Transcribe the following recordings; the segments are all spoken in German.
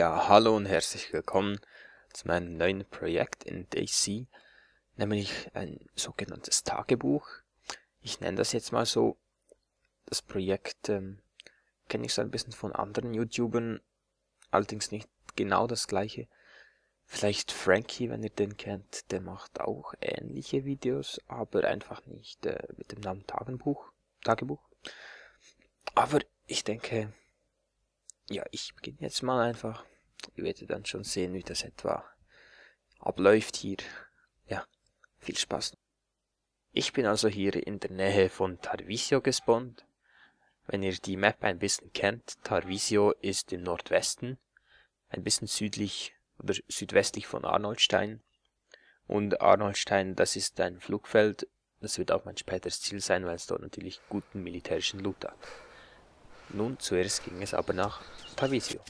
Ja, hallo und herzlich willkommen zu meinem neuen Projekt in DC, nämlich ein sogenanntes Tagebuch. Ich nenne das jetzt mal so. Das Projekt ähm, kenne ich so ein bisschen von anderen YouTubern, allerdings nicht genau das gleiche. Vielleicht Frankie, wenn ihr den kennt, der macht auch ähnliche Videos, aber einfach nicht äh, mit dem Namen Tagebuch. Tagebuch. Aber ich denke, ja, ich beginne jetzt mal einfach. Ihr werdet dann schon sehen, wie das etwa abläuft hier. Ja, viel Spaß. Ich bin also hier in der Nähe von Tarvisio gespawnt. Wenn ihr die Map ein bisschen kennt, Tarvisio ist im Nordwesten, ein bisschen südlich oder südwestlich von Arnoldstein. Und Arnoldstein, das ist ein Flugfeld, das wird auch mein späteres Ziel sein, weil es dort natürlich guten militärischen Loot hat. Nun zuerst ging es aber nach Tarvisio.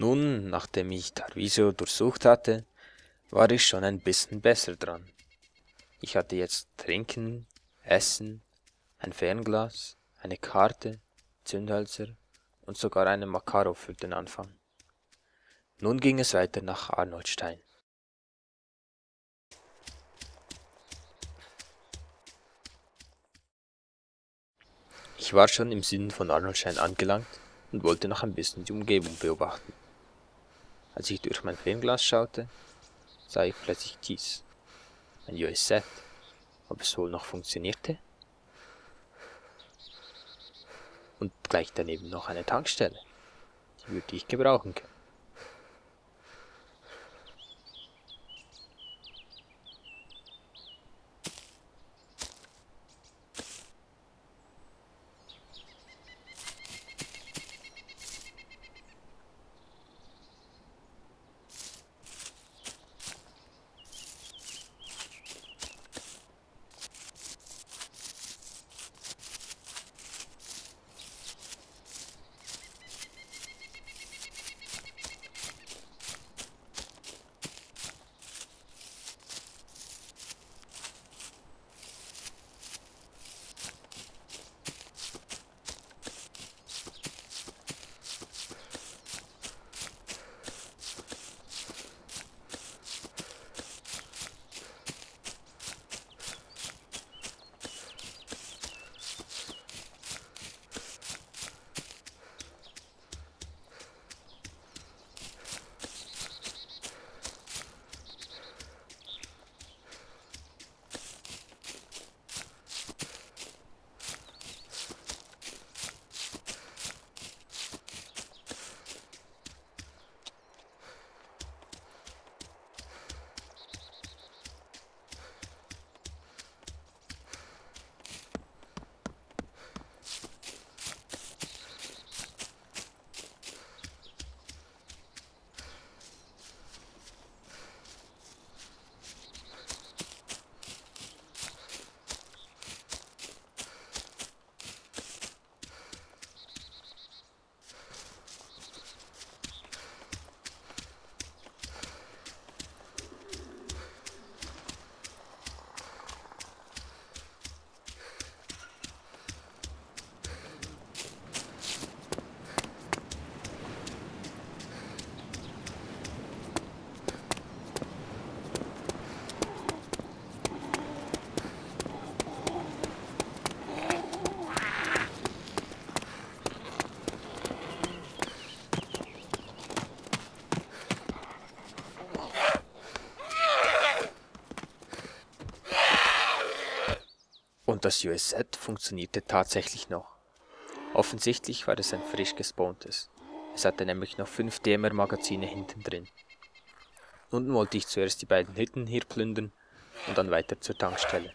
Nun, nachdem ich Tarvisio durchsucht hatte, war ich schon ein bisschen besser dran. Ich hatte jetzt Trinken, Essen, ein Fernglas, eine Karte, Zündhölzer und sogar einen Makarov für den Anfang. Nun ging es weiter nach Arnoldstein. Ich war schon im Süden von Arnoldstein angelangt und wollte noch ein bisschen die Umgebung beobachten. Als ich durch mein Fernglas schaute, sah ich plötzlich dies. Ein USZ. Ob es wohl noch funktionierte? Und gleich daneben noch eine Tankstelle. Die würde ich gebrauchen können. Das USZ funktionierte tatsächlich noch. Offensichtlich war es ein frisch gespawntes. Es hatte nämlich noch fünf DMR-Magazine hinten drin. Nun wollte ich zuerst die beiden Hütten hier plündern und dann weiter zur Tankstelle.